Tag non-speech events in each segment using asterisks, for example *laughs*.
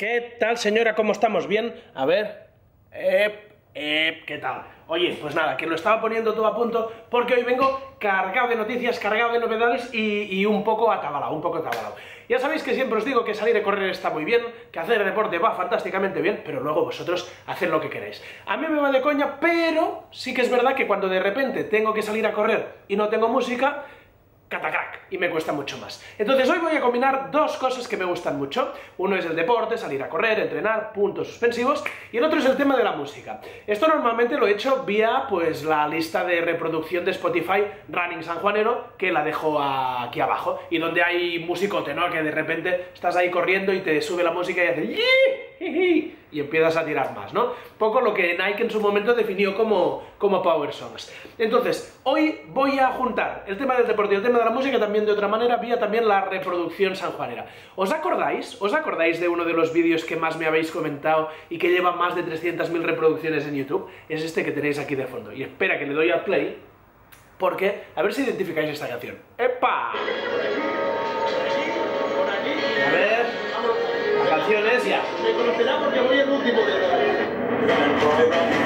¿Qué tal, señora? ¿Cómo estamos? ¿Bien? A ver. ¿Qué tal? Oye, pues nada, que lo estaba poniendo todo a punto porque hoy vengo cargado de noticias, cargado de novedades y, y un poco atabalado, un poco atabalado. Ya sabéis que siempre os digo que salir a correr está muy bien, que hacer deporte va fantásticamente bien, pero luego vosotros haced lo que queréis. A mí me va de coña, pero sí que es verdad que cuando de repente tengo que salir a correr y no tengo música, catacrack y me cuesta mucho más. Entonces hoy voy a combinar dos cosas que me gustan mucho. Uno es el deporte, salir a correr, entrenar, puntos suspensivos, y el otro es el tema de la música. Esto normalmente lo he hecho vía pues la lista de reproducción de Spotify Running San Juanero, que la dejo aquí abajo, y donde hay musicote, ¿no? Que de repente estás ahí corriendo y te sube la música y hace *laughs* y empiezas a tirar más, ¿no? Poco lo que Nike en su momento definió como, como Power Songs. Entonces, hoy voy a juntar el tema del deporte y el tema de la música también de otra manera, vía también la reproducción sanjuanera. ¿Os acordáis? ¿Os acordáis de uno de los vídeos que más me habéis comentado y que lleva más de 300.000 reproducciones en YouTube? Es este que tenéis aquí de fondo. Y espera que le doy al play, porque a ver si identificáis esta canción. ¡Epa! A ver canciones ya. Me conocerá porque voy el último de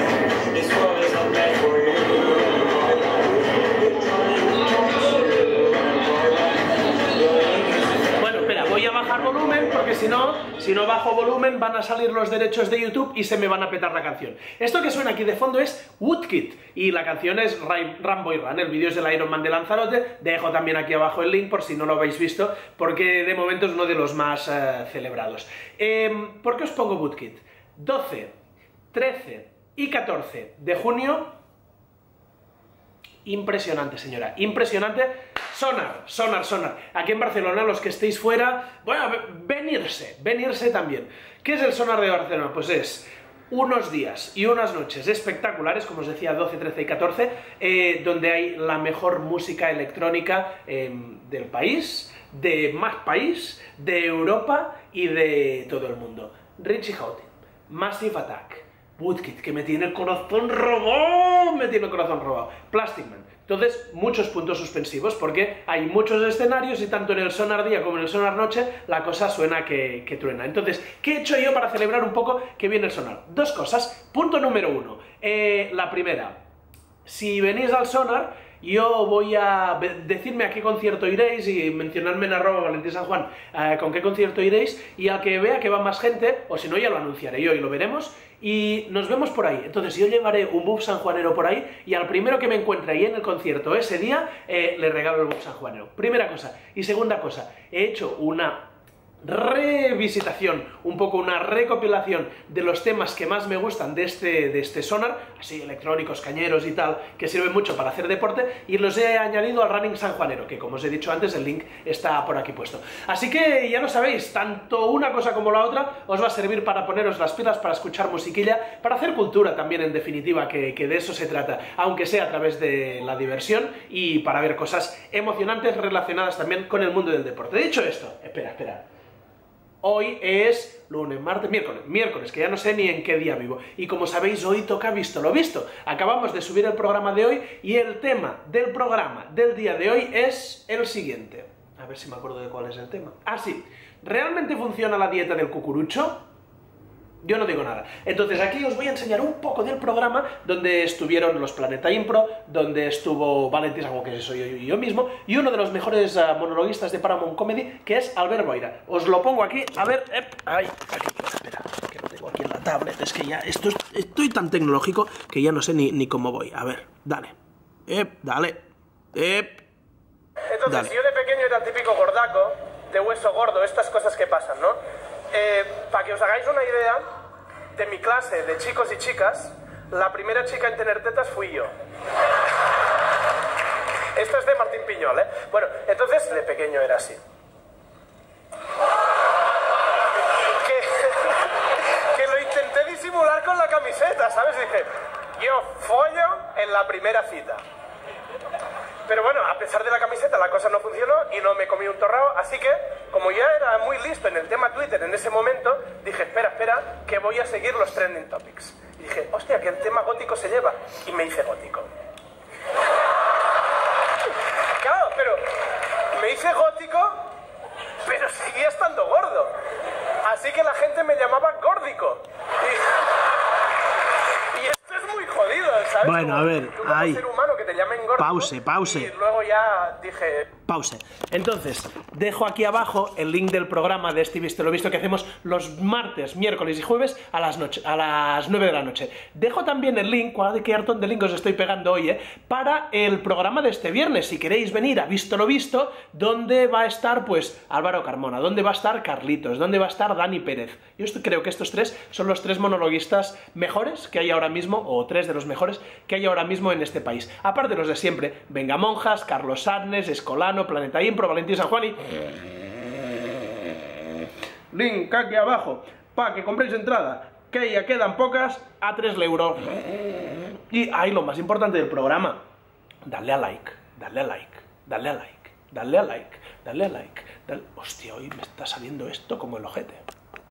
si no, bajo volumen van a salir los derechos de YouTube y se me van a petar la canción. Esto que suena aquí de fondo es Woodkid y la canción es Rambo y Run, el vídeo es del Iron Man de Lanzarote, dejo también aquí abajo el link por si no lo habéis visto, porque de momento es uno de los más uh, celebrados. Eh, ¿Por qué os pongo Woodkid? 12, 13 y 14 de junio Impresionante, señora, impresionante. Sonar, sonar, sonar. Aquí en Barcelona, los que estéis fuera, bueno, venirse, venirse también. ¿Qué es el sonar de Barcelona? Pues es unos días y unas noches espectaculares, como os decía, 12, 13 y 14, eh, donde hay la mejor música electrónica eh, del país, de más país, de Europa y de todo el mundo. Richie Houghton, Massive Attack, Woodkid, que me tiene el corazón robado, me tiene el corazón robado. Plastic Man. Entonces, muchos puntos suspensivos, porque hay muchos escenarios y tanto en el sonar día como en el sonar noche, la cosa suena que, que truena. Entonces, ¿qué he hecho yo para celebrar un poco que viene el sonar? Dos cosas. Punto número uno. Eh, la primera, si venís al sonar, yo voy a decirme a qué concierto iréis y mencionarme en arroba Valentín San Juan eh, con qué concierto iréis y al que vea que va más gente, o si no ya lo anunciaré yo y lo veremos, y nos vemos por ahí. Entonces yo llevaré un buff sanjuanero por ahí y al primero que me encuentre ahí en el concierto ese día, eh, le regalo el buff sanjuanero. Primera cosa. Y segunda cosa, he hecho una revisitación, un poco una recopilación de los temas que más me gustan de este, de este sonar, así electrónicos, cañeros y tal, que sirven mucho para hacer deporte, y los he añadido al Running San Juanero, que como os he dicho antes, el link está por aquí puesto. Así que ya lo sabéis, tanto una cosa como la otra os va a servir para poneros las pilas, para escuchar musiquilla, para hacer cultura también en definitiva, que, que de eso se trata, aunque sea a través de la diversión y para ver cosas emocionantes relacionadas también con el mundo del deporte. Dicho esto, espera, espera. Hoy es lunes, martes, miércoles, miércoles, que ya no sé ni en qué día vivo. Y como sabéis, hoy toca visto lo visto. Acabamos de subir el programa de hoy y el tema del programa del día de hoy es el siguiente. A ver si me acuerdo de cuál es el tema. Ah, sí. ¿Realmente funciona la dieta del cucurucho? Yo no digo nada. Entonces aquí os voy a enseñar un poco del programa donde estuvieron los Planeta Impro, donde estuvo Valentín algo que soy yo, yo, mismo, y uno de los mejores uh, monologuistas de Paramount Comedy, que es Albert Boira. Os lo pongo aquí, a ver, ep, ay, aquí, espera, que lo tengo aquí en la tablet, es que ya esto es, estoy tan tecnológico que ya no sé ni, ni cómo voy. A ver, dale, ep, dale, ep. Entonces, Dale. yo de pequeño era el típico gordaco, de hueso gordo, estas cosas que pasan, ¿no? Eh, para que os hagáis una idea, de mi clase de chicos y chicas, la primera chica en tener tetas fui yo. Esto es de Martín Piñol, ¿eh? Bueno, entonces de pequeño era así. Que, que lo intenté disimular con la camiseta, ¿sabes? Dije, yo follo en la primera cita. Pero bueno, a pesar de la camiseta la cosa no funcionó y no me comí un torrao, así que como ya era muy listo en el tema Twitter en ese momento, dije, espera, que voy a seguir los trending topics. Y dije, hostia, que el tema gótico se lleva. Y me hice gótico. Claro, pero me hice gótico, pero seguía estando gordo. Así que la gente me llamaba górdico. Y, esto es muy jodido, ¿sabes? Bueno, a ver. Ser humano, que te llamen gordo. Pause, pause. Y luego ya dije, Pause. Entonces, dejo aquí abajo el link del programa de este Visto lo Visto que hacemos los martes, miércoles y jueves a las, noche, a las 9 de la noche. Dejo también el link, de qué hartón de link os estoy pegando hoy, eh, para el programa de este viernes. Si queréis venir a Visto lo Visto, donde va a estar, pues, Álvaro Carmona, donde va a estar Carlitos, donde va a estar Dani Pérez. Yo creo que estos tres son los tres monologuistas mejores que hay ahora mismo, o tres de los mejores que hay ahora mismo en este país. Aparte de los de siempre, Venga Monjas, Carlos Sarnes, Escolano, Planeta Impro, Valentín San Juan y... Link aquí abajo, para que compréis entrada, que ya quedan pocas, a 3 euros. Y ahí lo más importante del programa, darle a like, darle a like, darle a like, darle a like, darle a like. Darle... Hostia, hoy me está saliendo esto como el ojete.